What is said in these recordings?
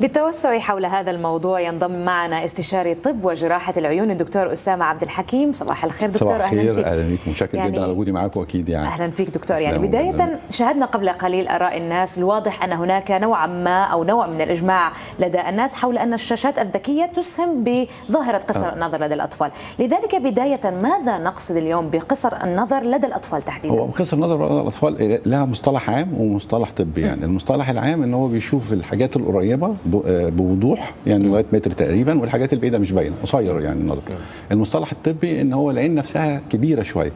للتوسع حول هذا الموضوع ينضم معنا استشاري طب وجراحة العيون الدكتور أسامة عبد الحكيم. صباح الخير دكتور صباح الخير فيك. أهلا بيك متشكر يعني جدا على وجودي معاكم أكيد يعني. أهلا فيك دكتور. يعني جداً. شاهدنا قبل قليل آراء الناس. الواضح أن هناك نوعا ما أو نوع من الإجماع لدى الناس حول أن الشاشات الذكية تسهم بظاهرة قصر آه. النظر لدى الأطفال. لذلك بداية ماذا نقصد اليوم بقصر النظر لدى الأطفال تحديدا؟ هو قصر النظر بقى الأطفال لها مصطلح عام ومصطلح طبي يعني. المصطلح العام إن هو بيشوف الحاجات آه بوضوح يعني لغاية متر تقريبا والحاجات البعيدة مش باينة قصير يعني النظر. المصطلح الطبي إن هو العين نفسها كبيرة شوية.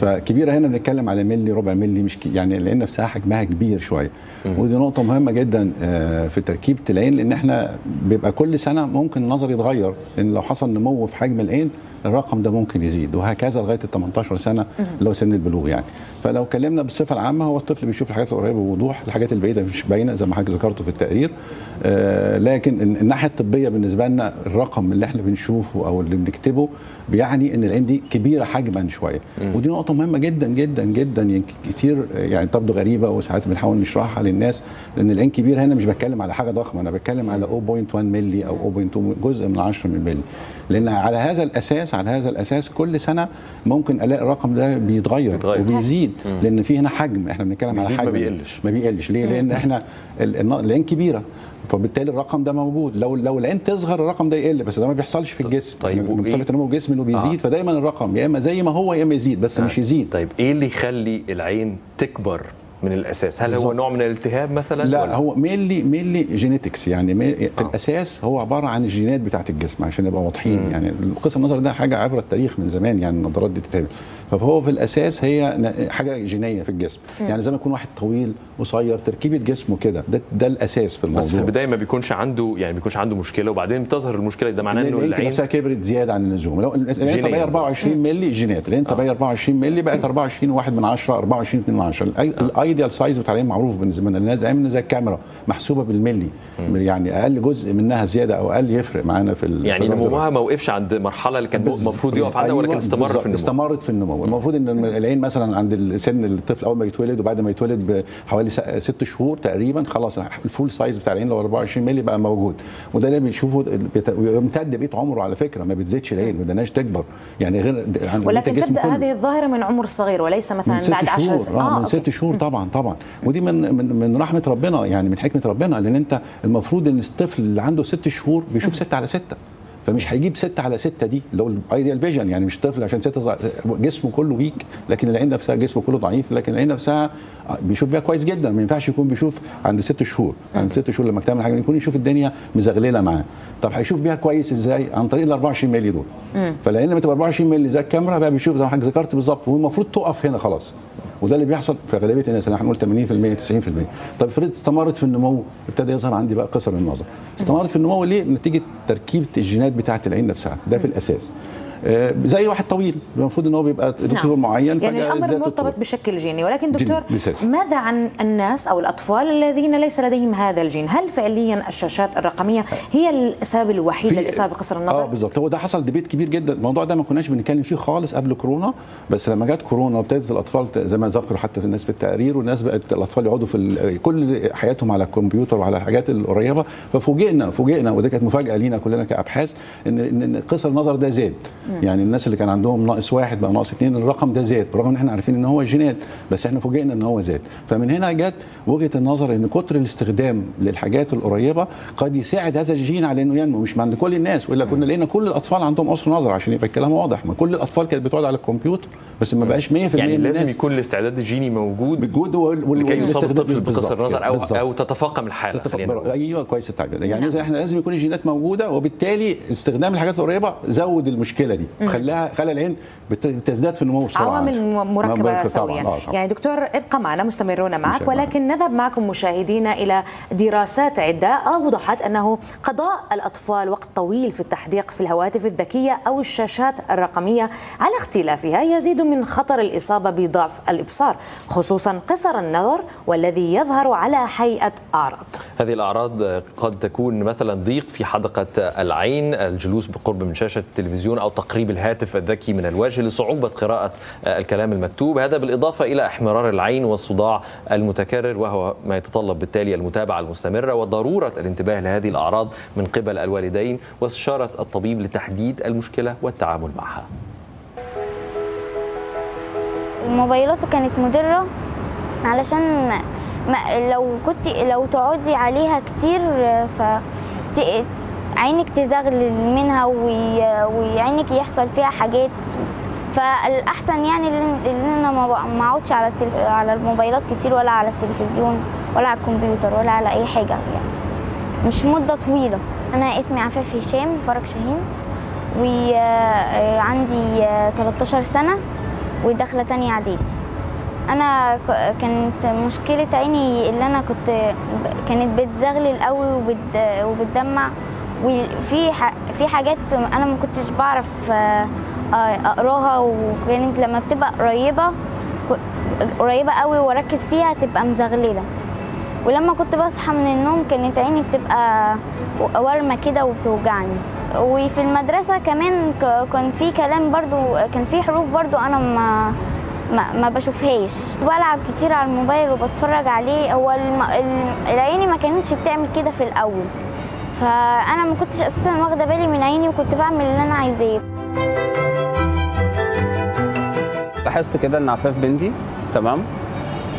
فكبيرة هنا بنتكلم على ملي ربع ملي مش يعني العين نفسها حجمها كبير شوية. ودي نقطة مهمة جدا آه، في تركيبه العين لأن إحنا بيبقى كل سنة ممكن النظر يتغير. لأن لو حصل نمو في حجم العين الرقم ده ممكن يزيد. وهكذا لغاية ال 18 سنة اللي هو سن البلوغ يعني. فلو اتكلمنا بالصفة العامة هو الطفل بيشوف الحاجات القريبة بوضوح الحاجات البعيدة مش باينة زي ما حضرتك ذكرته في التقرير. آه لكن ال- الناحية الطبية بالنسبة لنا الرقم اللي إحنا بنشوفه أو اللي بنكتبه بيعني إن العين دي كبيرة حجما شوية. ودي نقطة مهمة جدا جدا جدا كتير يعني تبدو غريبة وساعات بنحاول نشرحها للناس لأن العين كبيره هنا مش بتكلم على حاجة ضخمة أنا بتكلم على 0.1 ملي أو 0.2 جزء من 10 من لأن على هذا الاساس على هذا الأساس كل سنة ممكن ألاقي الرقم ده بيتغير, بيتغير. وبيزيد. لأن في هنا حجم. إحنا بنتكلم على بيزيد ما حجم. بيقلش. ما بيقلش. ليه؟ لأن إحنا العين كبيرة. فبالتالي الرقم ده موجود. لو لو العين تصغر الرقم ده يقل. بس ده ما بيحصلش في الجسم. طيب، يعني؟ بطبيعه نمو الجسم إنه بيزيد. آه. فدايما الرقم يا إما زي ما هو يا إما يزيد. بس مش يزيد. طيب إيه اللي يخلي العين تكبر؟ من الأساس هل هو. نوع من الالتهاب مثلا لا ولا؟ هو mainly mainly genetics يعني مي في آه. الأساس هو عبارة عن الجينات بتاعت الجسم عشان نبقى واضحين يعني قصة النظر ده حاجة عبر التاريخ من زمان يعني النظارات دي تتعمل فهو في الأساس هي حاجة جينية في الجسم. يعني زي ما يكون واحد طويل قصير تركيبة جسمه كده. ده ده الأساس في الموضوع بس في البداية ما بيكونش عنده يعني بيكونش عنده مشكلة وبعدين بتظهر المشكلة ده معناه إنه العين نفسها كبرت زيادة عن اللزوم. لو العين جينيا. طبيعيه 24 مللي جينات. العين طبيعيه 24 مللي بقت 24 واحد من 10 24 2 من 10 الأي- ال ideal size بتاع العين معروف بالنسبة لنا. الناس دايما زي الكاميرا محسوبة بالملي يعني أقل جزء منها زيادة أو أقل يفرق معانا في يعني نموها ما وقفش عند مرحلة اللي كان المفروض يقف عندها ولكن أيوة، استمر في النمو. استمرت في النمو. المفروض إن العين مثلا عند سن الطفل أول ما يتولد وبعد ما يتولد بحوالي ست شهور تقريبا خلاص ال full size بتاع العين لو 24 مللي بقى موجود. وده اللي بنشوفه بيت- يمتد بقيه عمره على فكرة ما بتزيدش العين ما بدناش تكبر. يعني غير عن ولكن تبدأ كله. هذه الظاهرة من عمر صغير وليس مثلا من بعد 10 شهور. سنين آه من okay. ست شهور طبعا طبعا. ودي من من من رحمة ربنا يعني من حكمة ربنا لأن أنت المفروض إن الطفل اللي عنده ست شهور بيشوف ستة على ستة. فمش هيجيب ستة على ستة دي اللي هو ال ideal vision يعني مش طفل عشان ستة جسمه كله weak لكن العين نفسها جسمه كله ضعيف لكن العين نفسها بيشوف بيها كويس جدا. ما ينفعش يكون بيشوف عند ست شهور. عند ست شهور لما تعمل حاجة يكون يشوف الدنيا مزغللة معاه. طب هيشوف بيها كويس إزاي؟ عن طريق ال 24 مللي دول. فالعين لما تبقى 24 مللي زي الكاميرا بقى بيشوف زي ما حضرتك ذكرت بالظبط والمفروض تقف هنا خلاص. وده اللي بيحصل في غالبية الناس إحنا هنقول 80% 90% طب افرض استمرت في النمو؟ ابتدى يظهر عندي بقى قصر النظر. استمرت في النمو ليه؟ نتيجة تركيبة الجينات بتاعة العين نفسها. ده في الأساس. زي واحد طويل. المفروض إن هو بيبقى دكتور معين يعني الأمر مرتبط. بشكل جيني. ولكن دكتور جيني،. ماذا عن الناس أو الأطفال الذين ليس لديهم هذا الجين؟ هل فعليا الشاشات الرقمية هي السبب الوحيد للاصابه بقصر آه النظر؟ بالظبط. هو ده حصل ديبيت كبير جدا. الموضوع ده ما كناش بنتكلم فيه خالص قبل كورونا. بس لما جت كورونا وابتدت الأطفال زي ما ذكروا حتى الناس في التقارير والناس بقت الأطفال يقعدوا في كل حياتهم على الكمبيوتر وعلى الحاجات القريبة. ففوجئنا فوجئنا ودي كانت مفاجأة لينا كلنا كأبحاث ان إن قصر النظر ده زاد. يعني الناس اللي كان عندهم ناقص واحد بقى ناقص اثنين الرقم ده زاد برغم إن إحنا عارفين إن هو جينات بس إحنا فوجئنا إن هو زاد. فمن هنا جت وجهة النظر إن كتر الاستخدام للحاجات القريبة قد يساعد هذا الجين على إنه ينمو مش عند كل الناس وإلا كنا لقينا كل الأطفال عندهم قصر نظر عشان يبقى الكلام واضح. ما كل الأطفال كانت بتقعد على الكمبيوتر بس ما بقاش 100% يعني لازم الناس يكون الاستعداد الجيني موجود بالجود وال- وال- لكي يصاب الطفل بقصر النظر أو بالظبط. أو تتفاقم الحالة نقول. أيوه كويس التعبير. يعني إذا إحنا لازم يكون الجينات موجودة وبالتالي استخدام الحاجات القريبة زود المشكلة دي. خلاها خلى العين بت- بتزداد في النمو بسرعة. عوامل م- مركبة طبعاً، سويا آه، طبعاً. يعني دكتور ابقى معنا مستمرون معك. ولكن نذهب معكم مشاهدينا إلى دراسات عدة. أوضحت أنه قضاء الأطفال وقت طويل في التحديق في الهواتف الذكية أو الشاشات الرقمية على اختلافها يزيد من خطر الإصابة بضعف الإبصار خصوصا قصر النظر والذي يظهر على هيئة أعراض. هذه الأعراض قد تكون مثلا ضيق في حدقة العين الجلوس بقرب من شاشة التلفزيون أو تقليل تقريب الهاتف الذكي من الوجه لصعوبة قراءة آه، الكلام المكتوب. هذا بالإضافة إلى احمرار العين والصداع المتكرر وهو ما يتطلب بالتالي المتابعة المستمرة وضرورة الانتباه لهذه الأعراض من قبل الوالدين واستشارة الطبيب لتحديد المشكلة والتعامل معها. الموبايلات كانت مضرة علشان ما لو كنت لو تقعدي عليها كتير ف ت- عينك تزغلل منها وعينك يحصل فيها حاجات فالأحسن يعني ان أنا ما اقعدش على التلف... على الموبايلات كتير ولا على التلفزيون ولا على الكمبيوتر ولا على أي حاجة يعني. مش مدة طويلة. أنا اسمي عفاف هشام فرج شاهين وعندي 13 سنة وداخلة تانية إعدادي. أنا كانت مشكلة عيني اللي أنا كنت كانت بتزغلل قوي وبت- وبتدمع. وفي في حاجات أنا ما كنتش بعرف آه، آه، أقراها. وكانت لما بتبقى قريبة قريبة قوي وأركز فيها تبقى مزغللة. ولما كنت بصحى من النوم كانت عيني بتبقى ورمة كده وبتوجعني. وفي المدرسة كمان كان في كلام برضو كان في حروف برضو أنا ما ما, ما بشوفهاش. بلعب كتير على الموبايل وبتفرج عليه. هو الم... ال- العيني ما كانتش بتعمل كده في الأول. فأنا ما كنتش أساسا واخدة بالي من عيني وكنت بعمل اللي أنا عايزاه. لاحظت كده إن عفاف بنتي تمام؟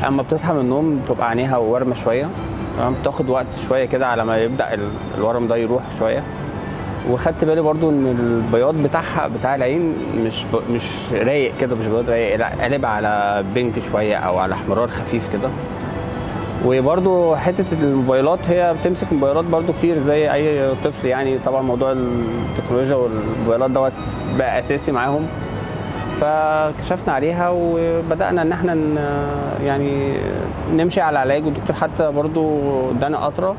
أما بتصحى من النوم بتبقى عينيها ورمة شوية تمام؟ بتاخد وقت شوية كده على ما يبدأ ال- الورم ده يروح شوية. وخدت بالي برضو إن البياض بتاعها بتاع العين مش ب... مش رايق كده مش بياض رايق لأ قلب على بينك شوية أو على احمرار خفيف كده. وبرضو حتة الموبايلات هي بتمسك الموبايلات برضو كتير زي أي طفل يعني طبعا موضوع التكنولوجيا والموبايلات دوت بقى أساسي معاهم. فكشفنا عليها وبدأنا إن إحنا يعني نمشي على علاج والدكتور حتى برضو ادانا قطرة.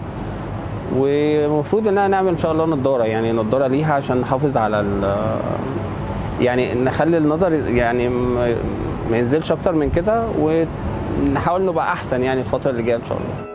والمفروض انها نعمل إن شاء الله نضارة يعني نضارة ليها عشان نحافظ على يعني نخلي النظر يعني ما ينزلش أكتر من كده ونحاول نبقى أحسن يعني الفترة اللي جاية إن شاء الله.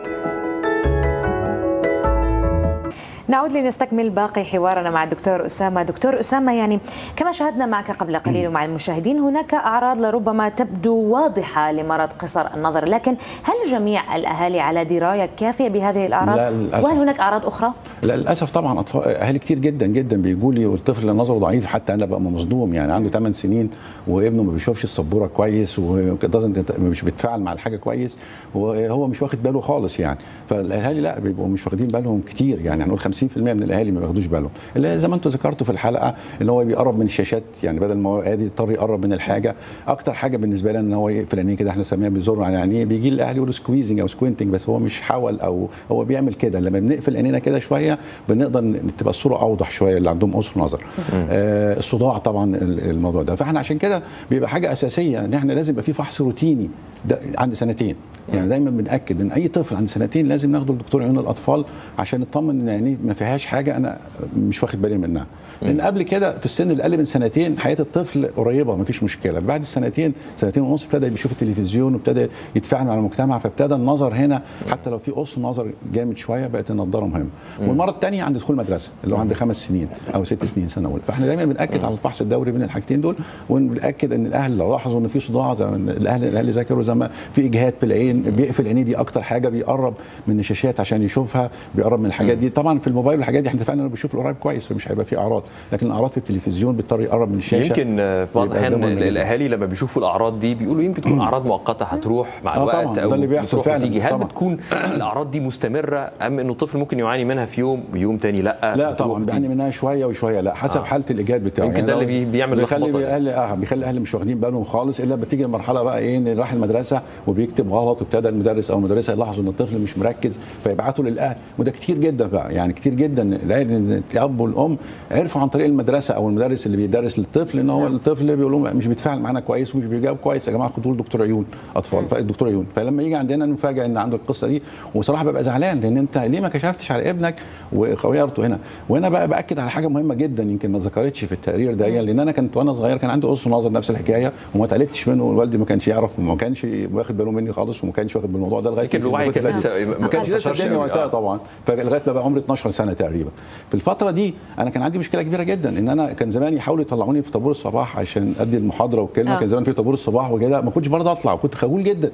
نعود لنستكمل باقي حوارنا مع الدكتور أسامة. دكتور أسامة يعني كما شاهدنا معك قبل قليل ومع المشاهدين هناك أعراض لربما تبدو واضحة لمرض قصر النظر. لكن هل جميع الأهالي على دراية كافية بهذه الأعراض؟ لا، للأسف. وهل هناك أعراض أخرى؟ لا للأسف طبعا أهالي كتير جدا جدا بيجوا لي والطفل نظره ضعيف حتى أنا ببقى مصدوم يعني عنده 8 سنين وابنه ما بيشوفش السبورة كويس ومش بيتفاعل مع الحاجة كويس وهو مش واخد باله خالص يعني. فالأهالي لا بيبقوا مش واخدين بالهم كتير يعني هنقول 50% من الأهالي ما بياخدوش بالهم. اللي زي ما أنتم ذكرتوا في الحلقة إن هو بيقرب من الشاشات يعني بدل ما هو قاعد يضطر يقرب من الحاجة أكتر حاجة بالنسبة لنا إن هو يقفل عينيه كده إحنا سميها بيزور على عينيه بيجي الاهل يقولوا squeezing أو squinting بس هو مش حاول أو هو بيعمل كده. لما بنقفل عينينا كده شوية بنقدر تبقى الصورة أوضح شوية اللي عندهم قصر نظر. آه الصداع طبعا ال- الموضوع ده. فإحنا عشان كده بيبقى حاجة أساسية إن إحنا لازم يبقى في فحص روتيني ده عند سنتين. يعني دايما بنأكد إن أي طفل عند سنتين لازم ناخده لدكتور عيون الأطفال عشان نطمن إن عينيه ما فيهاش حاجة أنا مش واخد بالي منها. لأن قبل كده في السن اللي أقل من سنتين حياة الطفل قريبة ما فيش مشكلة. بعد السنتين سنتين ونص ابتدى بيشوف التلفزيون وابتدى يتفاعل مع المجتمع فابتدى النظر هنا حتى لو في قص نظر جامد شوية بقت النضاره مهمة. والمرة الثانية عند دخول المدرسة اللي هو عند خمس سنين أو ست سنين سنة أولى. فإحنا دايما بنأكد على الفحص الدوري بين الحاجتين دول ونأكد إن الأهل لو لاحظوا إن في صداع زي الأهل الأهل ذكروا زي ما في إجهاد في العين بيقفل عينيه دي أكتر حاجة بيقرب من الشاشات عشان يشوفها بيقرب من الحاجات دي. طبعا في الموبايل والحاجات دي إحنا اتفقنا انه بيشوف القريب كويس فمش هيبقى في أعراض. لكن الاعراض في التلفزيون بيضطر يقرب من الشاشة. يمكن آه، في بعض الأحيان ده. الأهالي لما بيشوفوا الأعراض دي بيقولوا يمكن تكون أعراض مؤقتة هتروح مع آه طبعاً، الوقت ده أو اللي بيحصل فعلاً، وتيجي هل طبعاً. بتكون الأعراض دي مستمرة أم انه الطفل ممكن يعاني منها في يوم ويوم تاني لأ؟ لا طبعا؟ بيعاني منها شوية وشوية لأ. حسب آه. حالة الاجهاد بتاعه. يمكن ده لو- اللي بي- بيعمل بيخلي. الاهل آه بيخلي الاهل مش واخدين بالهم خالص إلا بتيجي المرحله بقى إيه إن راح المدرسة وبيكتب غلط وابتدى المدرس أو المدرسة يلاحظوا إن الطفل مش مركز فيبعتوا للأهل. وده كتير جدا بقى. يعني كتير جدا. إن الأب والأم عرفوا عن طريق المدرسة أو المدرس اللي بيدرس للطفل إن هو الطفل بيقول لهم مش بيتفاعل معانا كويس ومش بيجاوب كويس. يا جماعة خدوه لدكتور عيون أطفال. فالدكتور عيون. فلما يجي عندنا نفاجئ إن عنده القصة دي. وصراحة ببقى زعلان لأن أنت ليه ما كشفتش على ابنك وغيرته هنا؟ وهنا بقى بأكد على حاجة مهمة جدا يمكن ما ذكرتش في التقرير ده. لأن أنا كنت وأنا صغير كان عندي قص نظر نفس الحكاية وما اتقلقتش منه والدي ما كانش يعرف وما كانش واخد باله مني خالص وما كانش واخد بالموضوع ده لغاية يمكن الوعي كان لسه- ما كانش ما لسه. وقتها آه. طبعا. فلغاية ما بقى عمري 12 سنة تقريبا. في الفترة دي أنا كان عندي مشكلة كبيرة جدا إن أنا كان زمان يحاولوا يطلعوني في طابور الصباح عشان أدي المحاضرة والكلمة آه. كان زمان في طابور الصباح وكده ما كنتش برضه أطلع وكنت خجول جدا.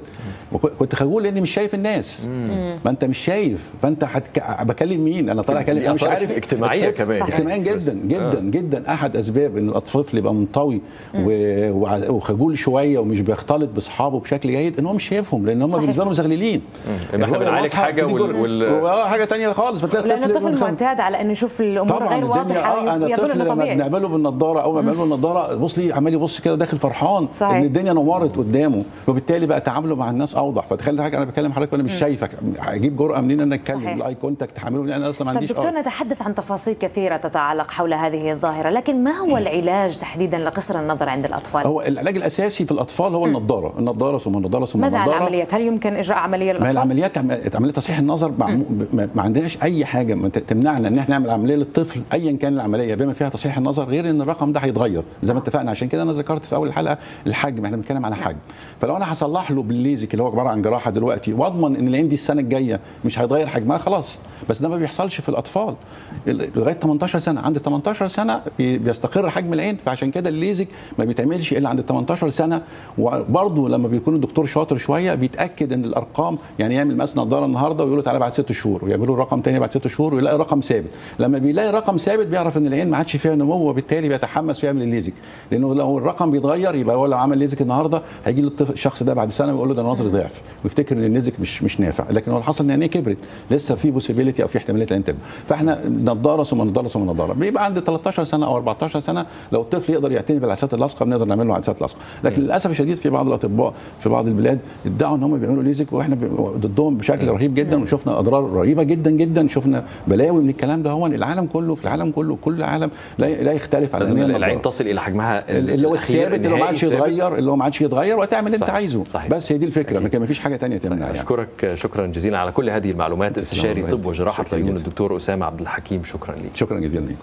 كنت خجول لأني مش شايف الناس. ما انت مش شايف فأنت هتك... بكلم مين؟ أنا طالع اكلم أنا مش عارف. اجتماعية الطفل- كمان. صحيح. اجتماعيا جدا جدا جدا. أحد أسباب إن الطفل يبقى منطوي و- وخجول شوية ومش بيختلط بأصحابه بشكل جيد إن هو مش شايفهم لأن هم. بالنسبة لهم إحنا الرؤية بنعالج بتيجي وال- وال- حاجة ثانية خالص. فتلاقي لأن الطفل معتاد على أنه يشوف الأمور طبعا غير واضحة آه أنا الطفل لما بنقبله بالنضارة اول ما بنقبله بالنضارة بص لي عمال يبص كده داخل فرحان صحيح. ان الدنيا نورت قدامه وبالتالي بقى تعامله مع الناس أوضح فتخيل حاجة أنا بكلم حضرتك وأنا مش شايفك هجيب جرأة منين ان أنا اتكلم. ال eye contact هعمله أنا أصلا ما طب عنديش دكتور آه. نتحدث عن تفاصيل كثيرة تتعلق حول هذه الظاهرة لكن ما هو العلاج تحديدا لقصر النظر عند الأطفال؟ هو العلاج الأساسي في الأطفال هو النضارة النضارة ثم النضارة ثم ماذا عن النضارة العمليات؟ هل يمكن إجراء عملية ما هي للأطفال؟ العمليات عم- عملية تصحيح النظر ما, ما عندناش أي حاجة ما تمنعنا إن إحنا نعمل عملية للطفل ايا كان العملية بما فيها تصحيح النظر غير إن الرقم ده هيتغير. زي ما اتفقنا عشان كده أنا ذكرت في أول الحلقة الحجم إحنا بنتكلم على حجم. فلو أنا هصلح له بالليزك اللي هو عبارة عن جراحة دلوقتي واضمن إن العين دي السنة الجاية مش هيتغير حجمها خلاص. بس ده ما بيحصلش في الأطفال. ال- لغاية 18 سنة. عند 18 سنة بي- بيستقر حجم العين فعشان كده الليزك ما بيتعملش إلا عند 18 سنة. وبرضه لما بيكون الدكتور شاطر شوية بيتأكد إن الأرقام يعني يعمل مثلا نظارة النهارده ويقول له تعالى بعد ست شهور ويعملوا رقم تاني بعد ست شهور ويلاقي رقم ثابت. لما بيلاقي رقم ثابت بيعرف إن العين ما عادش فيها نمو وبالتالي بيتحمس ويعمل الليزك. لأنه لو الرقم بيتغير يبقى هو لو عمل ليزك النهارده هيجي الشخص ده بعد سنة ويقول له ده نظري ضعف. ويفتكر إن الليزك مش مش نافع. لكن هو الحصل إن عينيه كبرت لسه في possibility أو في احتمالية العين تكبر. فإحنا نضاره ثم نضاره ثم نضاره بيبقى عند 13 سنة أو 14 سنة لو الطفل يقدر يعتني بالعدسات اللاصقه بنقدر نعمل له عدسات لاصقه لكن للأسف الشديد في بعض الأطباء في بعض البلاد ادعوا إن هم بيعملوا ليزك وإحنا ضدهم بشكل رهيب جدا وشفنا أضرار رهيبة جدا جدا شفنا بلاوي من الكلام ده هو العالم كله في العالم كله كل العالم لا لا يختلف عن لازم العين. تصل إلى حجمها اللي هو الثابت اللي هو ما عادش. يتغير اللي هو ما عادش يتغير وتعمل اللي انت. عايزه صحيح. بس هي دي الفكرة أكيد. ما فيش حاجة تانية تمنع يعني اشكرك شكرا جزيلا على كل هذه المعلومات استشاري طب وجراحة العيون. الدكتور أسامة عبد الحكيم شكرا لك شكرا جزيلا ليكم